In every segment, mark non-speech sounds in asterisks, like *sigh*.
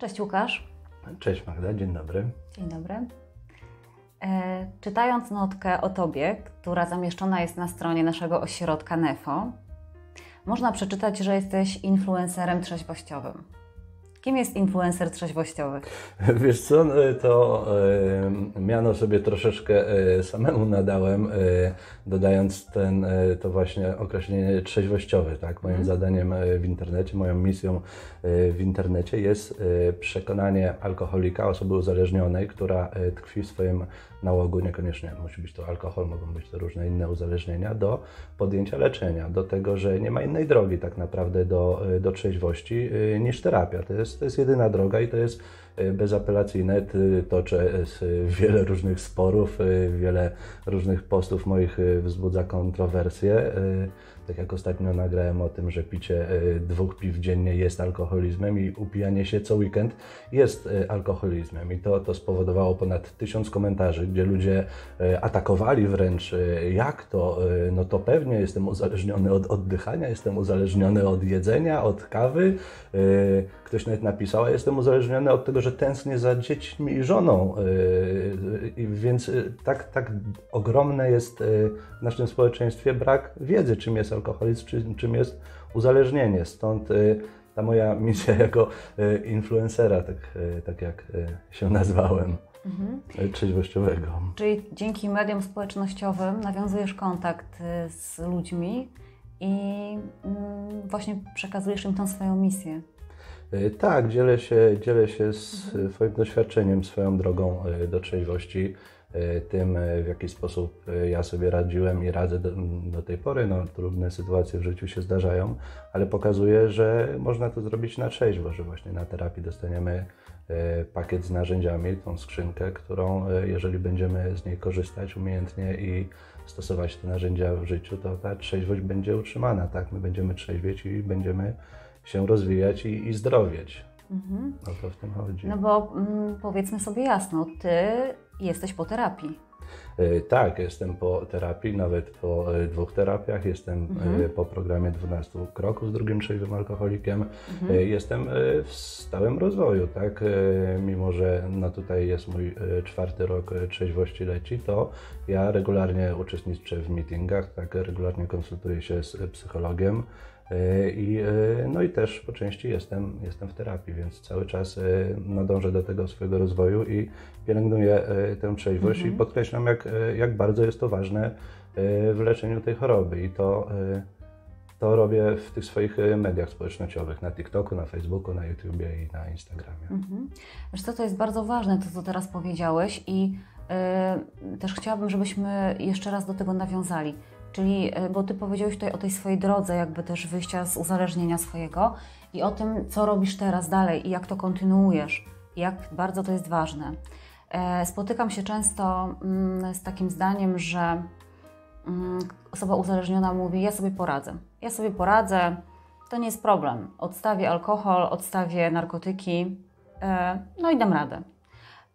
Cześć Łukasz. Cześć Magda, dzień dobry. Dzień dobry. E, czytając notkę o Tobie, która zamieszczona jest na stronie naszego ośrodka NEFO, można przeczytać, że jesteś influencerem trzeźwościowym. Kim jest influencer trzeźwościowy? *laughs* Wiesz co, no, to miano sobie troszeczkę e, samemu nadałem, e, dodając ten, e, to właśnie określenie trzeźwościowy. Tak? Moim zadaniem e, w internecie, moją misją w internecie jest przekonanie alkoholika, osoby uzależnionej, która tkwi w swoim nałogu, niekoniecznie musi być to alkohol, mogą być to różne inne uzależnienia, do podjęcia leczenia, do tego, że nie ma innej drogi tak naprawdę do, do trzeźwości niż terapia. To jest, to jest jedyna droga i to jest bezapelacyjne. Ty- Toczę s- wiele różnych sporów, wiele różnych postów moich wzbudza kontrowersje. Tak jak ostatnio nagrałem o tym, że picie dwóch piw dziennie jest alkoholizmem i upijanie się co weekend jest alkoholizmem. I to, to spowodowało ponad tysiąc komentarzy, gdzie ludzie atakowali wręcz, jak to, no to pewnie jestem uzależniony od oddychania, jestem uzależniony od jedzenia, od kawy. Ktoś nawet napisał, jestem uzależniony od tego, że tęsknię za dziećmi i żoną. E, I Więc e, tak, tak ogromne jest w naszym społeczeństwie brak wiedzy, czym jest alkoholizm, czy, czym jest uzależnienie. Stąd ta moja *laughs* misja jako influencera, tak, tak jak się nazwałem, e, trzeźwościowego. Czyli dzięki mediom społecznościowym nawiązujesz kontakt y, z ludźmi i mm, właśnie przekazujesz im tą swoją misję. E, Tak, dzielę się, dzielę się swoim doświadczeniem, swoją drogą e, do trzeźwości, e, tym w jaki sposób ja sobie radziłem i radzę do, do tej pory. No, trudne sytuacje w życiu się zdarzają, ale pokazuję, że można to zrobić na trzeźwo, że właśnie na terapii dostaniemy pakiet z narzędziami, tą skrzynkę, którą jeżeli będziemy z niej korzystać umiejętnie i stosować te narzędzia w życiu, to ta trzeźwość będzie utrzymana, tak? My będziemy trzeźwieć i będziemy się rozwijać i, i zdrowieć. O to w tym chodzi. No bo mm, powiedzmy sobie jasno, ty jesteś po terapii. E, Tak, jestem po terapii, nawet po e, dwóch terapiach. Jestem e, po programie 12 kroków z drugim trzeźwym alkoholikiem. E, Jestem w stałym rozwoju, tak? Mimo, że no tutaj jest mój czwarty rok trzeźwości leci, to ja regularnie uczestniczę w meetingach, tak? Regularnie konsultuję się z psychologiem. E, I, e, no i też po części jestem, jestem w terapii, więc cały czas e, no, dążę do tego swojego rozwoju i pielęgnuję tę trzeźwość i podkreślam, jak, jak bardzo jest to ważne w leczeniu tej choroby. I to, to robię w tych swoich mediach społecznościowych, na TikToku, na Facebooku, na YouTubie i na Instagramie. Mhm. Wiesz co, to jest bardzo ważne, to co teraz powiedziałeś i y, też chciałabym, żebyśmy jeszcze raz do tego nawiązali. Czyli, y, bo Ty powiedziałeś tutaj o tej swojej drodze, jakby też wyjścia z uzależnienia swojego i o tym, co robisz teraz dalej i jak to kontynuujesz, jak bardzo to jest ważne. E, spotykam się często mm, z takim zdaniem, że mm, osoba uzależniona mówi: Ja sobie poradzę. Ja sobie poradzę, to nie jest problem. Odstawię alkohol, odstawię narkotyki, e, no i dam radę.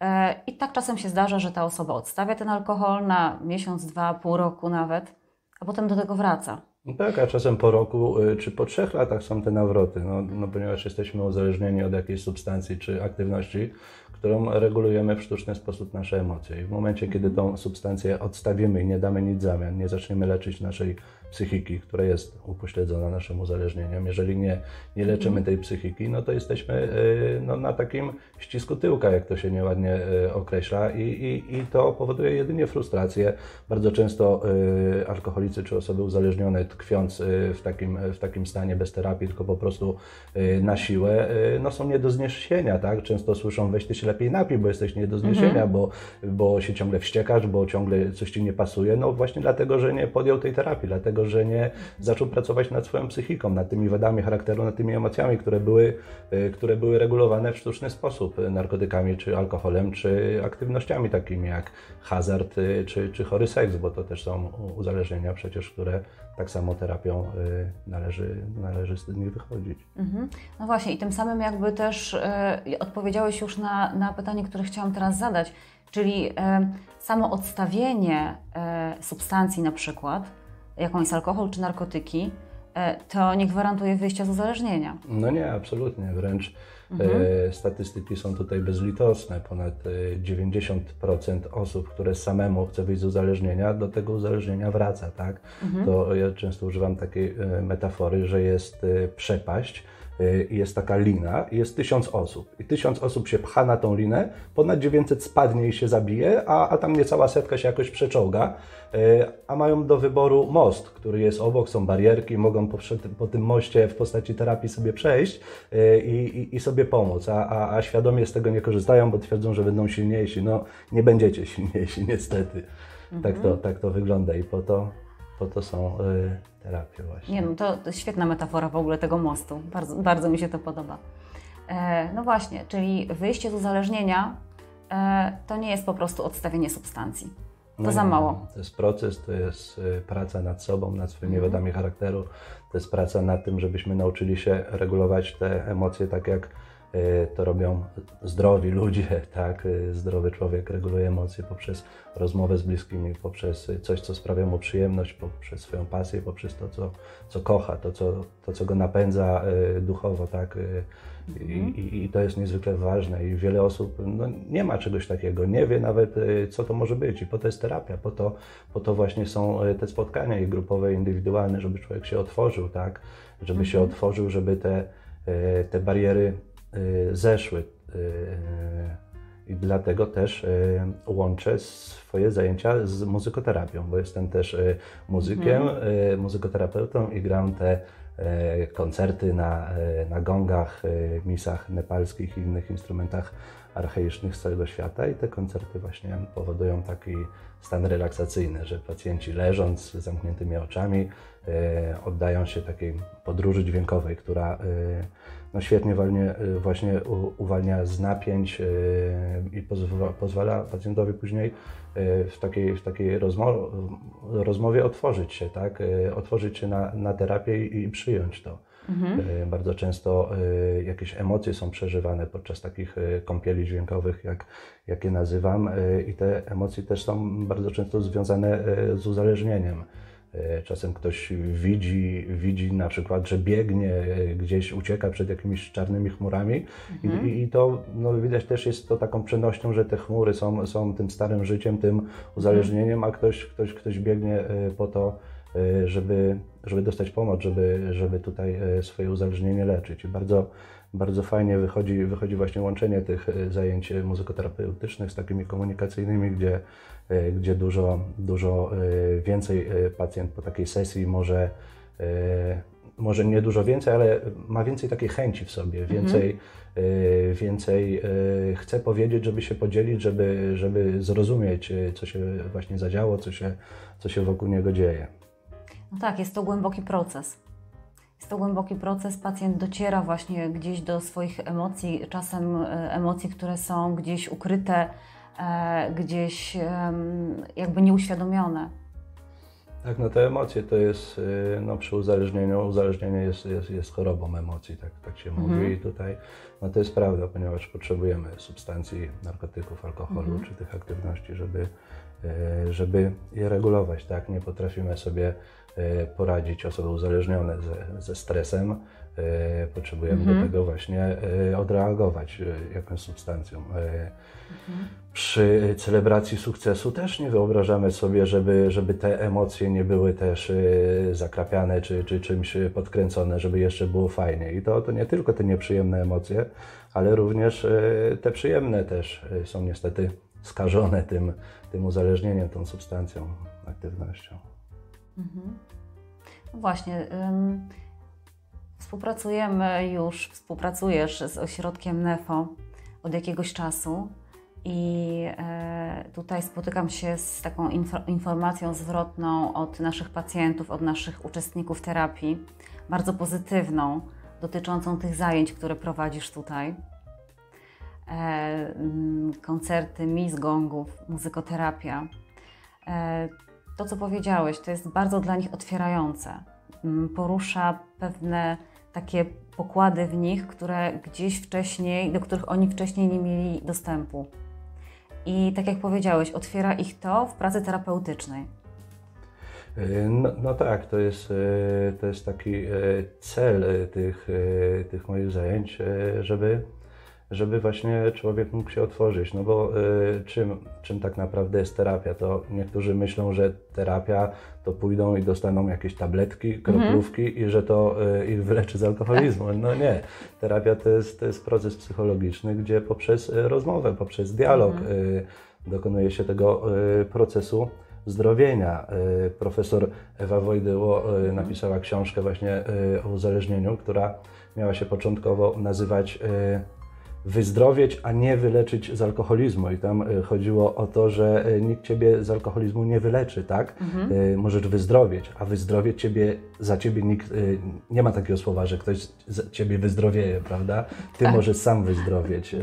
E, I tak czasem się zdarza, że ta osoba odstawia ten alkohol na miesiąc, dwa, pół roku nawet, a potem do tego wraca. No tak, a czasem po roku y, czy po trzech latach są te nawroty, no, no ponieważ jesteśmy uzależnieni od jakiejś substancji czy aktywności, którą regulujemy w sztuczny sposób nasze emocje. I w momencie, kiedy tą substancję odstawimy i nie damy nic zamian, nie zaczniemy leczyć naszej psychiki, która jest upośledzona naszym uzależnieniem, jeżeli nie, nie leczymy tej psychiki, no to jesteśmy y, no, na takim ścisku tyłka, jak to się nieładnie y, określa i, i, i to powoduje jedynie frustrację. Bardzo często y, alkoholicy czy osoby uzależnione tkwiąc w takim, w takim stanie bez terapii, tylko po prostu na siłę, no są nie do zniesienia, tak? Często słyszą, weź ty się lepiej napij, bo jesteś nie do zniesienia, bo, bo się ciągle wściekasz, bo ciągle coś ci nie pasuje. No właśnie dlatego, że nie podjął tej terapii, dlatego, że nie zaczął pracować nad swoją psychiką, nad tymi wadami charakteru, nad tymi emocjami, które były, y, które były regulowane w sztuczny sposób y, narkotykami, czy alkoholem, czy aktywnościami takimi jak hazard, y, czy, czy chory seks, bo to też są uzależnienia przecież, które tak samo terapią należy, należy z nich wychodzić. Mhm. No właśnie, i tym samym jakby też e, odpowiedziałeś już na, na pytanie, które chciałam teraz zadać, czyli e, samo odstawienie e, substancji na przykład, jaką jest alkohol czy narkotyki, e, to nie gwarantuje wyjścia z uzależnienia. No nie, absolutnie, wręcz E, Statystyki są tutaj bezlitosne. Ponad e, 90% osób, które samemu chce wyjść z uzależnienia, do tego uzależnienia wraca. Tak? To ja często używam takiej e, metafory, że jest e, przepaść jest taka lina i jest tysiąc osób. I tysiąc osób się pcha na tą linę, ponad 900 spadnie i się zabije, a, a tam niecała setka się jakoś przeczołga, y, a mają do wyboru most, który jest obok, są barierki, mogą po, po tym moście w postaci terapii sobie przejść y, i, i, i sobie pomóc, a, a, a świadomie z tego nie korzystają, bo twierdzą, że będą silniejsi. No nie będziecie silniejsi *laughs* niestety. Tak, to, tak to wygląda i po to, po to są y, terapie właśnie. Nie no, to, świetna metafora w ogóle tego mostu. Bardzo, bardzo mi się to podoba. E, no właśnie, czyli wyjście z uzależnienia e, to nie jest po prostu odstawienie substancji. To No za mało. To jest proces, to jest y, praca nad sobą, nad swoimi Mhm. wadami charakteru. To jest praca nad tym, żebyśmy nauczyli się regulować te emocje tak, jak to robią zdrowi ludzie, *laughs* tak? Y, Zdrowy człowiek reguluje emocje poprzez rozmowę z bliskimi, poprzez y, coś, co sprawia mu przyjemność, poprzez swoją pasję, poprzez to, co, co kocha, to co, to, co go napędza y, duchowo, tak? Y, I, i, I to jest niezwykle ważne i wiele osób no, nie ma czegoś takiego, nie wie nawet y, co to może być i po to jest terapia, po to, po to właśnie są y, te spotkania i grupowe, i indywidualne, żeby człowiek się otworzył, tak? Żeby się otworzył, żeby te, y, te bariery y, zeszły. y, I dlatego też y, łączę swoje zajęcia z muzykoterapią, bo jestem też y, muzykiem, y, muzykoterapeutą i gram te koncerty na, na gongach, misach nepalskich i innych instrumentach archaicznych z całego świata i te koncerty właśnie powodują taki stan relaksacyjny, że pacjenci leżąc z zamkniętymi oczami oddają się takiej podróży dźwiękowej, która e, no świetnie walnie, e, właśnie uwalnia z napięć e, i pozwala, pozwala pacjentowi później e, w takiej, w takiej rozmo rozmowie otworzyć się, tak? E, otworzyć się na, na terapię i, przyjąć to. E, Bardzo często e, jakieś emocje są przeżywane podczas takich e, kąpieli dźwiękowych, jak, jak je nazywam, e, i te emocje też są bardzo często związane e, z uzależnieniem. E, Czasem ktoś widzi, widzi na przykład, że biegnie e, gdzieś, ucieka przed jakimiś czarnymi chmurami. I, i- i to no, widać też jest to taką przenośnią, że te chmury są, są tym starym życiem, tym uzależnieniem, a ktoś, ktoś, ktoś biegnie e, po to, żeby, żeby dostać pomoc, żeby, żeby tutaj e, swoje uzależnienie leczyć. Bardzo, bardzo fajnie wychodzi, wychodzi właśnie łączenie tych e, zajęć muzykoterapeutycznych z takimi komunikacyjnymi, gdzie, e, gdzie dużo, dużo e, więcej e, pacjent po takiej sesji może, e, może nie dużo więcej, ale ma więcej takiej chęci w sobie, więcej, e, więcej e, chce powiedzieć, żeby się podzielić, żeby, żeby zrozumieć, e, co się właśnie zadziało, co się, co się wokół niego dzieje. No tak, jest to głęboki proces. Jest to głęboki proces. Pacjent dociera właśnie gdzieś do swoich emocji, czasem e, emocji, które są gdzieś ukryte, e, gdzieś jakby nieuświadomione. Tak, no te emocje to jest, y, no przy uzależnieniu, uzależnienie jest, jest, jest chorobą emocji, tak, tak się mówi i tutaj, no to jest prawda, ponieważ potrzebujemy substancji, narkotyków, alkoholu czy tych aktywności, żeby, żeby je regulować, tak, nie potrafimy sobie poradzić, osoby uzależnione ze, ze stresem, y, potrzebujemy do tego właśnie y, odreagować jakąś substancją. Y, przy celebracji sukcesu też nie wyobrażamy sobie, żeby, żeby te emocje nie były też zakrapiane czy, czy czymś podkręcone, żeby jeszcze było fajnie. I to, to nie tylko te nieprzyjemne emocje, ale również te przyjemne też są niestety skażone tym, tym uzależnieniem, tą substancją, aktywnością. No właśnie. ym, współpracujemy już, współpracujesz z ośrodkiem NEFO od jakiegoś czasu i e, tutaj spotykam się z taką info, informacją zwrotną od naszych pacjentów, od naszych uczestników terapii, bardzo pozytywną, dotyczącą tych zajęć, które prowadzisz tutaj. E, koncerty, mis gongów, muzykoterapia. E, to, co powiedziałeś, to jest bardzo dla nich otwierające. Mm, Porusza pewne takie pokłady w nich, które gdzieś wcześniej, do których oni wcześniej nie mieli dostępu. I tak jak powiedziałeś, otwiera ich to w pracy terapeutycznej. Y, No, no tak, to jest, y, to jest taki y, cel tych, tych moich zajęć, żeby, żeby właśnie człowiek mógł się otworzyć. No bo y, czym, czym tak naprawdę jest terapia? To niektórzy myślą, że terapia to pójdą i dostaną jakieś tabletki, kroplówki i że to y, ich wyleczy z alkoholizmu. No nie. Terapia to jest, to jest proces psychologiczny, gdzie poprzez y, rozmowę, poprzez dialog y, dokonuje się tego y, procesu zdrowienia. Y, Profesor Ewa Wojdyło y, napisała książkę właśnie o uzależnieniu, która miała się początkowo nazywać Wyzdrowieć, a nie wyleczyć z alkoholizmu. I tam y, chodziło o to, że y, nikt ciebie z alkoholizmu nie wyleczy, tak? Y, Możesz wyzdrowieć, a wyzdrowieć ciebie, za ciebie nikt, nie ma takiego słowa, że ktoś ciebie wyzdrowieje, prawda? Ty możesz sam wyzdrowieć.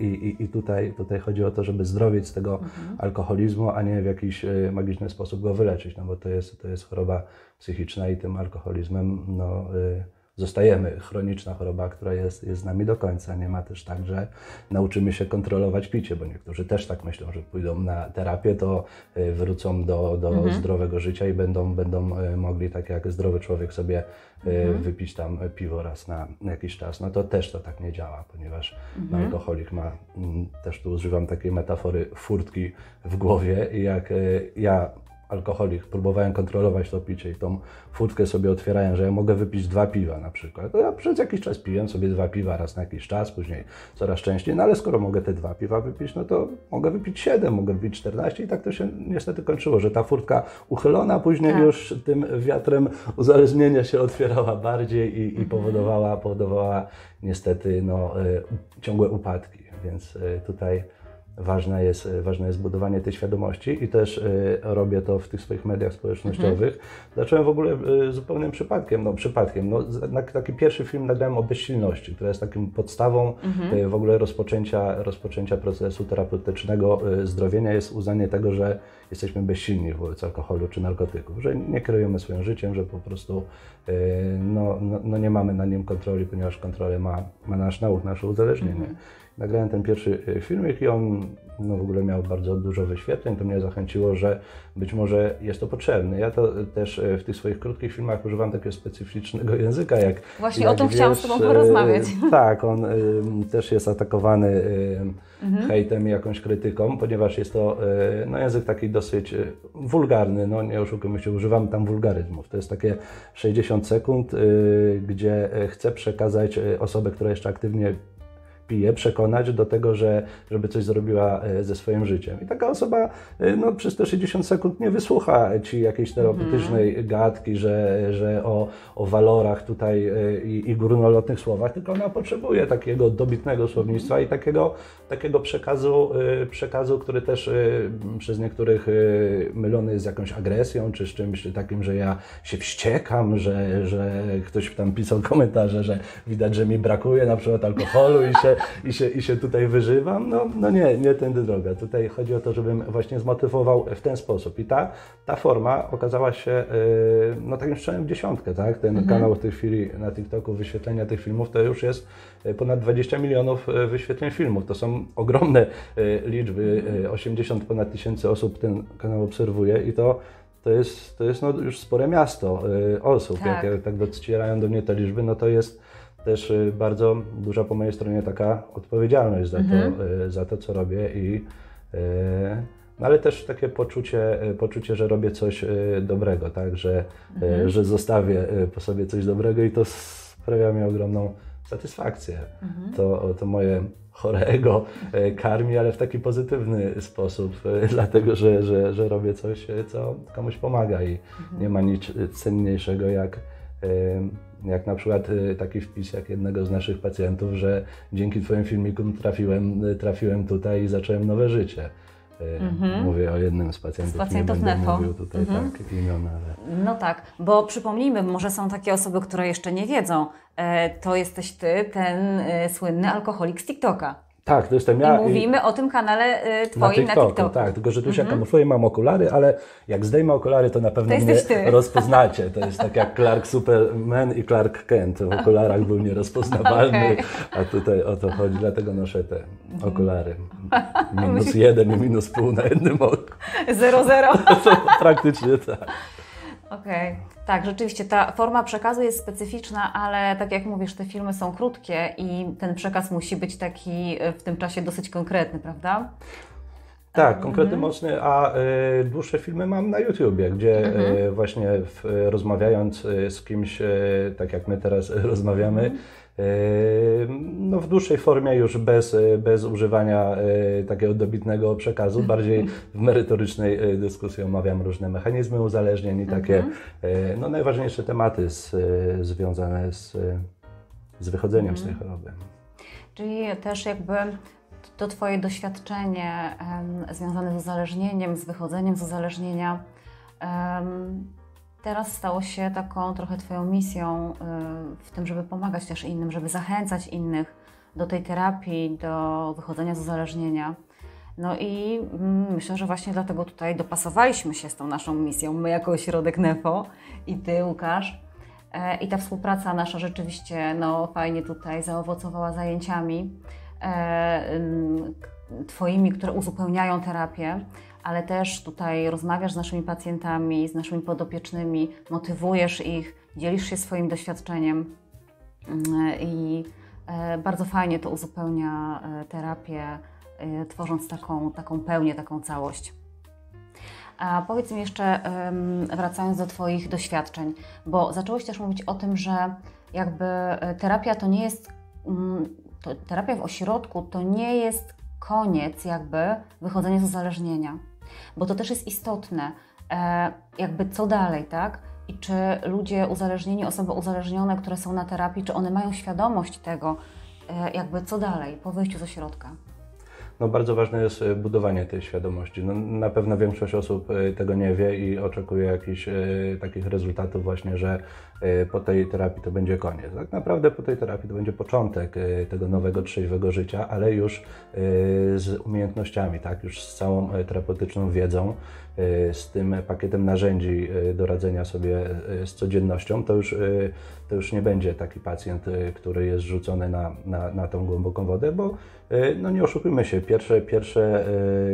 I, i, i tutaj, tutaj chodzi o to, żeby zdrowieć z tego alkoholizmu, a nie w jakiś magiczny sposób go wyleczyć, no bo to jest, to jest choroba psychiczna i tym alkoholizmem no, y, zostajemy. Chroniczna choroba, która jest, jest z nami do końca. Nie ma też tak, że nauczymy się kontrolować picie, bo niektórzy też tak myślą, że pójdą na terapię, to y, wrócą do, do zdrowego życia i będą, będą y, mogli, tak jak zdrowy człowiek sobie y, wypić tam piwo raz na jakiś czas. No to też to tak nie działa, ponieważ no, alkoholik ma, mm, też tu używam takiej metafory, furtki w głowie i jak ja alkoholik, próbowałem kontrolować to picie i tą furtkę sobie otwierałem, że ja mogę wypić dwa piwa na przykład. To ja przez jakiś czas piłem sobie dwa piwa raz na jakiś czas, później coraz częściej, no ale skoro mogę te dwa piwa wypić, no to mogę wypić siedem, mogę wypić 14 i tak to się niestety kończyło, że ta furtka uchylona, później Tak. już tym wiatrem uzależnienia się otwierała bardziej i, i powodowała, powodowała niestety no, y, ciągłe upadki, więc y, tutaj ważne jest, ważne jest budowanie tej świadomości i też y, robię to w tych swoich mediach społecznościowych. Zacząłem w ogóle y, zupełnym przypadkiem, no przypadkiem, no, na, taki pierwszy film nagrałem o bezsilności, która jest takim podstawą y, w ogóle rozpoczęcia, rozpoczęcia procesu terapeutycznego zdrowienia jest uznanie tego, że jesteśmy bezsilni wobec alkoholu czy narkotyków, że nie kierujemy swoim życiem, że po prostu y, no, no, no nie mamy na nim kontroli, ponieważ kontrolę ma, ma nasz nauk, nasze uzależnienie. Nagrałem ten pierwszy y, filmik i on no, w ogóle miał bardzo dużo wyświetleń. To mnie zachęciło, że być może jest to potrzebne. Ja to też y, w tych swoich krótkich filmach używam takiego specyficznego *laughs* języka, jak Właśnie jak o tym chciałam z Tobą porozmawiać. Tak, on też jest atakowany y, hejtem i jakąś krytyką, ponieważ jest to y, no, język taki dosyć y, wulgarny. No, nie oszukujmy się, używam tam wulgaryzmów. To jest takie 60 sekund, y, gdzie chcę przekazać osobę, która jeszcze aktywnie pije, przekonać do tego, że, żeby coś zrobiła e, ze swoim życiem. I taka osoba e, no, przez te 60 sekund nie wysłucha ci jakiejś terapeutycznej gadki, że, że o, o walorach tutaj e, i, i górnolotnych słowach, tylko ona potrzebuje takiego dobitnego słownictwa i takiego, takiego przekazu, przekazu, który też przez niektórych mylony jest z jakąś agresją, czy z czymś takim, że ja się wściekam, że, że ktoś tam pisał komentarze, że widać, że mi brakuje na przykład alkoholu i się, i się, i się tutaj wyżywam. No, no nie, nie tędy droga. Tutaj chodzi o to, żebym właśnie zmotywował w ten sposób. I ta, ta forma okazała się yy, no takim strzałem w dziesiątkę, tak? Ten kanał w tej chwili na TikToku wyświetlenia tych filmów to już jest y, ponad 20 milionów y, wyświetleń filmów. To są ogromne liczby. y, 80 ponad tysięcy osób ten kanał obserwuje i to to jest, to jest no już spore miasto y, osób. Tak. Jak, jak tak docierają do mnie te liczby, no to jest też y, bardzo duża po mojej stronie taka odpowiedzialność za, to, y, za to, co robię i y, no ale też takie poczucie, poczucie, że robię coś dobrego, tak, że, y, że zostawię po sobie coś dobrego i to sprawia mi ogromną satysfakcję. To, to moje chore ego e, karmi, ale w taki pozytywny sposób, *laughs* dlatego że, że, że robię coś, co komuś pomaga i nie ma nic cenniejszego jak, jak na przykład e, taki wpis jak jednego z naszych pacjentów, że dzięki Twoim filmikom trafiłem, trafiłem tutaj i zacząłem nowe życie. E, Mówię o jednym z pacjentów, Z pacjentów nie będę mówił tutaj tak imion, ale... No tak, bo przypomnijmy, może są takie osoby, które jeszcze nie wiedzą. E, to jesteś Ty, ten e, słynny alkoholik z TikToka. Tak, to jestem I ja. mówimy o tym kanale Na Twoim na TikToku, TikToku. tak, tylko że tu się kamufluję, mam okulary, ale jak zdejmę okulary, to na pewno To mnie ty. rozpoznacie. To jest tak jak Clark Superman i Clark Kent. W okularach był nierozpoznawalny, *laughs* Okej. a tutaj o to chodzi, dlatego noszę te okulary. *laughs* Minus jeden i minus pół na jednym oku. Zero, zero. *laughs* To praktycznie tak. Okej, tak, rzeczywiście ta forma przekazu jest specyficzna, ale tak jak mówisz, te filmy są krótkie i ten przekaz musi być taki e, w tym czasie dosyć konkretny, prawda? Tak, konkretny, mocny, a y, dłuższe filmy mam na YouTubie, gdzie y, właśnie w, rozmawiając z kimś, y, tak jak my teraz *laughs* rozmawiamy, y, no w dłuższej formie już bez, y, bez używania y, takiego dobitnego przekazu, bardziej w merytorycznej y, dyskusji omawiam różne mechanizmy uzależnień i takie y, no, najważniejsze tematy z, związane z, z wychodzeniem z tej choroby. Czyli też jakby to Twoje doświadczenie związane z uzależnieniem, z wychodzeniem z uzależnienia, teraz stało się taką trochę Twoją misją y, w tym, żeby pomagać też innym, żeby zachęcać innych do tej terapii, do wychodzenia z uzależnienia. No i mm, myślę, że właśnie dlatego tutaj dopasowaliśmy się z tą naszą misją, my jako ośrodek NEFO i Ty, Łukasz. E, I ta współpraca nasza rzeczywiście no, fajnie tutaj zaowocowała zajęciami e, Twoimi, które uzupełniają terapię, ale też tutaj rozmawiasz z naszymi pacjentami, z naszymi podopiecznymi, motywujesz ich, dzielisz się swoim doświadczeniem Ym, i e, bardzo fajnie to uzupełnia e, terapię, e, tworząc taką, taką pełnię, taką całość. A powiedz mi jeszcze, wracając do Twoich doświadczeń, bo zacząłeś też mówić o tym, że jakby terapia to nie jest, mm, terapia w ośrodku to nie jest koniec jakby wychodzenia z uzależnienia, bo to też jest istotne, e, jakby co dalej, tak? I czy ludzie uzależnieni, osoby uzależnione, które są na terapii, czy one mają świadomość tego, e, jakby co dalej po wyjściu z ośrodka? No bardzo ważne jest e, budowanie tej świadomości. No, na pewno większość osób tego nie wie i oczekuje jakichś takich rezultatów właśnie, że po tej terapii to będzie koniec. Tak naprawdę po tej terapii to będzie początek e, tego nowego trzeźwego życia, ale już e, z umiejętnościami, tak? już z całą terapeutyczną wiedzą, z tym pakietem narzędzi do radzenia sobie z codziennością, to już, to już nie będzie taki pacjent, który jest rzucony na, na, na tą głęboką wodę, bo no nie oszukujmy się, pierwsze, pierwsze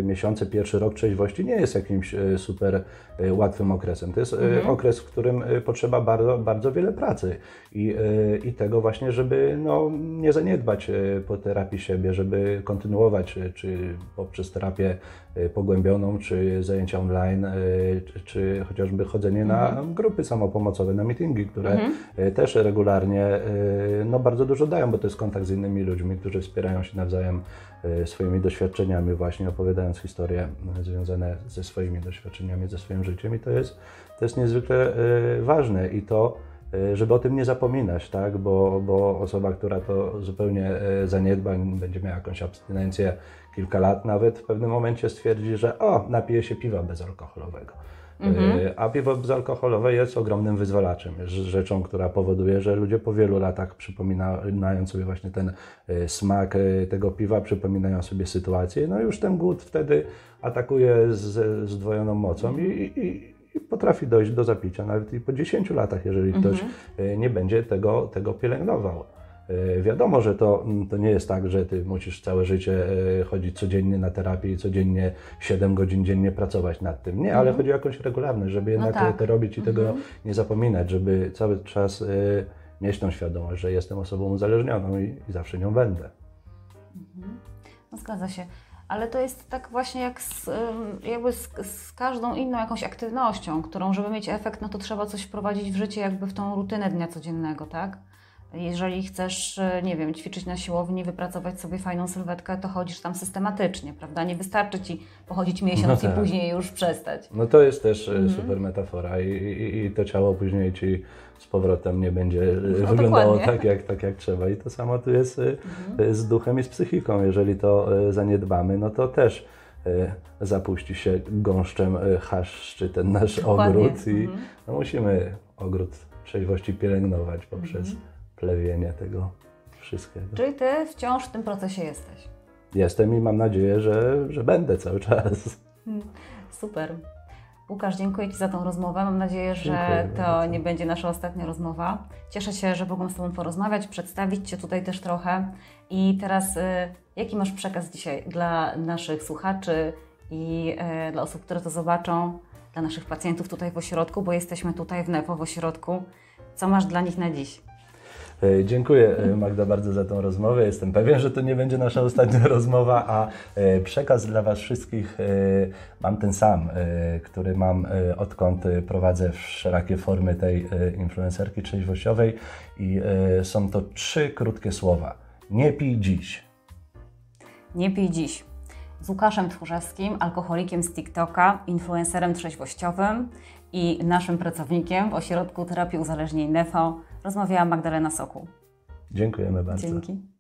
miesiące, pierwszy rok trzeźwości nie jest jakimś super łatwym okresem. To jest e, okres, w którym potrzeba bardzo, bardzo wiele pracy. I, e, i tego właśnie, żeby no, nie zaniedbać e, po terapii siebie, żeby kontynuować, e, czy poprzez terapię pogłębioną, czy zajęcia online, czy, czy chociażby chodzenie na grupy samopomocowe, na meetingi, które e, też regularnie no, bardzo dużo dają, bo to jest kontakt z innymi ludźmi, którzy wspierają się nawzajem swoimi doświadczeniami, właśnie opowiadając historie związane ze swoimi doświadczeniami, ze swoim życiem. I to jest, to jest niezwykle ważne. I to, żeby o tym nie zapominać, tak? bo, bo osoba, która to zupełnie e, zaniedba, będzie miała jakąś abstynencję kilka lat nawet, w pewnym momencie stwierdzi, że o, napije się piwa bezalkoholowego. E, A piwo bezalkoholowe jest ogromnym wyzwalaczem, jest rzeczą, która powoduje, że ludzie po wielu latach przypominają sobie właśnie ten smak tego piwa, przypominają sobie sytuację. No już ten głód wtedy atakuje z zdwojoną mocą i, i, i potrafi dojść do zapicia nawet i po 10 latach, jeżeli ktoś e, nie będzie tego, tego pielęgnował. E, Wiadomo, że to, mm, to nie jest tak, że ty musisz całe życie e, chodzić codziennie na terapię i codziennie 7 godzin dziennie pracować nad tym. Nie, ale chodzi o jakąś regularność, żeby jednak tak. to robić i tego nie zapominać, żeby cały czas mieć tą świadomość, że jestem osobą uzależnioną i, i zawsze nią będę. No, zgadza się. Ale to jest tak właśnie jak z, jakby z, z każdą inną jakąś aktywnością, którą, żeby mieć efekt, no to trzeba coś wprowadzić w życie, jakby w tą rutynę dnia codziennego, tak? Jeżeli chcesz, y, nie wiem, ćwiczyć na siłowni, wypracować sobie fajną sylwetkę, to chodzisz tam systematycznie, prawda? Nie wystarczy ci pochodzić miesiąc No i tak. później już przestać. No to jest też e, super metafora i, i, i to ciało później ci z powrotem nie będzie e, wyglądało dokładnie. tak jak, tak, jak trzeba. I to samo tu jest e, z duchem i z psychiką. Jeżeli to e, zaniedbamy, no to też e, zapuści się gąszczem e, haszczy ten nasz Dokładnie. ogród i no, musimy ogród trzeźwości pielęgnować poprzez tego wszystkiego. Czyli ty wciąż w tym procesie jesteś. Jestem i mam nadzieję, że, że będę cały czas. Super. Łukasz, dziękuję Ci za tą rozmowę. Mam nadzieję, że Dziękuję to bardzo. nie będzie nasza ostatnia rozmowa. Cieszę się, że mogłam z Tobą porozmawiać, przedstawić Cię tutaj też trochę. I teraz, y, jaki masz przekaz dzisiaj dla naszych słuchaczy i y, dla osób, które to zobaczą? dla naszych pacjentów tutaj w ośrodku, bo jesteśmy tutaj w NEPO w ośrodku. Co masz dla nich na dziś? E, Dziękuję e, Magda bardzo za tą rozmowę. Jestem pewien, że to nie będzie nasza ostatnia *laughs* rozmowa, a e, przekaz dla Was wszystkich mam ten sam, który mam odkąd prowadzę wszelakie formy tej influencerki trzeźwościowej i są to trzy krótkie słowa. Nie pij dziś. Nie pij dziś. Z Łukaszem Tchórzewskim, alkoholikiem z TikToka, influencerem trzeźwościowym i naszym pracownikiem w Ośrodku Terapii Uzależnień NEFO rozmawiała Magdalena Sokół. Dziękujemy bardzo. Dzięki.